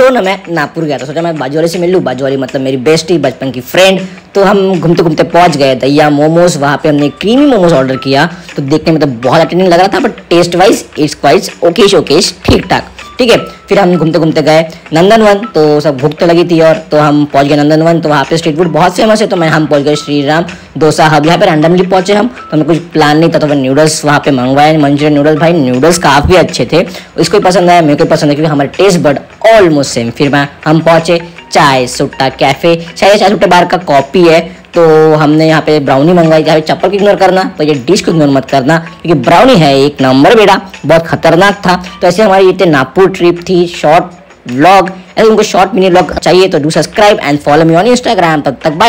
सो ना मैं नागपुर गया था। सोचा मैं बाजू वाले से मिल लूँ। बाजू वाली मतलब मेरी बेस्ट ही बचपन की फ्रेंड तो हम घूमते घूमते पहुँच गए। दैया मोमोज, वहाँ पे हमने क्रीमी मोमोज ऑर्डर किया। तो देखने में तो बहुत अटेंडिंग लग रहा था but test wise it's wise okayish okayish ठीक ठाक ठीक है? फिर हम घूमते घूमते गए। नंदनवन तो सब भूख तो लगी थी और तो हम पहुँच गए नंदनवन। तो वहाँ पे स्ट्रीट फ़ूड बहुत फ़ेमस है तो मैं हम पहुँच गए श्री राम डोसा हब। यहाँ पे रैंडमली पहुँचे हम तो हमें कुछ प्लान नहीं था तो मैं नूडल्स वहाँ पे मंगवाए। मंचूरियन नूडल्स भाई नूडल्स काफ़ी अच्छे थे। इसको पसंद आया, मेरे को पसंद है, क्योंकि हमारे टेस्ट बड ऑलमोस्ट सेम फिर मैं, हम पहुँचे चाय सुट्टा कैफ़े शायद चाय सुट्टे बार का कॉपी है। तो हमने यहाँ पे ब्राउनी मंगाई चाहे चप्पल को इग्नोर करना तो ये डिश को इग्नोर मत करना, क्योंकि ब्राउनी है एक नंबर बेटा, बहुत खतरनाक था। तो ऐसे हमारी इतने नागपुर ट्रिप थी शॉर्ट ब्लॉग ऐसे उनको शॉर्ट मिनी ब्लॉग चाहिए तो do subscribe and follow me on Instagram तब तक बाय